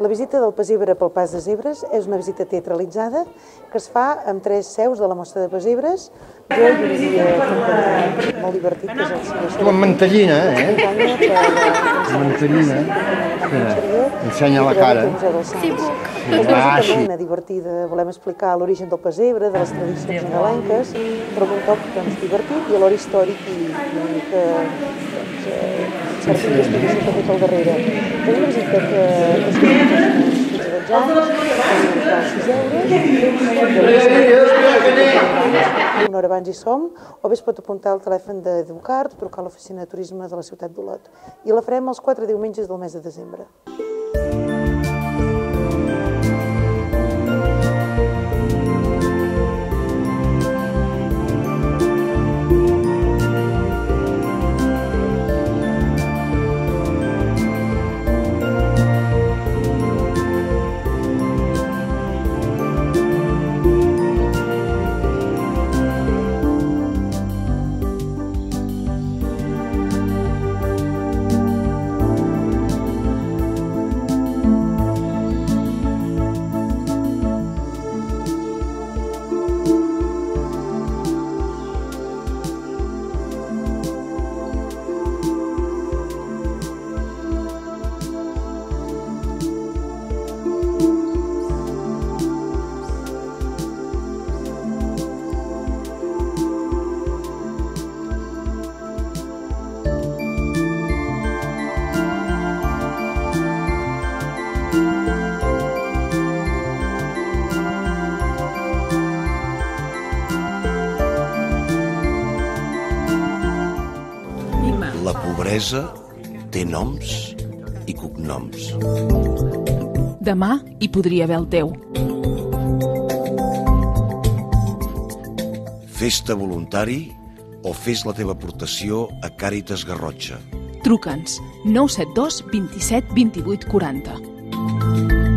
La visita del Pessebre pel Pas de Zebres és una visita teatralitzada que es fa amb tres seus de la mostra de Pesebres. Jo hi havia molt divertit, que és el Com amb mantellina, eh? Per Mantellina. Ensenya la cara. Sí, puc. Ah, una sí. divertida. Volem explicar l'origen del pessebre, de les tradicions nadalenques, però amb un toc doncs, divertit i alhora històric i mica doncs, eh, certa investigació que ha fet al darrere. És una visita que, que es fa fins a 12 anys, costa 6 euros, una hora abans hi som, o bé es pot apuntar al telèfon d'Educart, trucar a l'oficina de turisme de la ciutat d'Olot. I la farem els quatre diumenges del mes de desembre. La pobresa té noms i cognoms. Demà hi podria haver el teu. Fes-te voluntari o fes la teva aportació a Càritas Garrotxa. Truca'ns 972 27 28 40.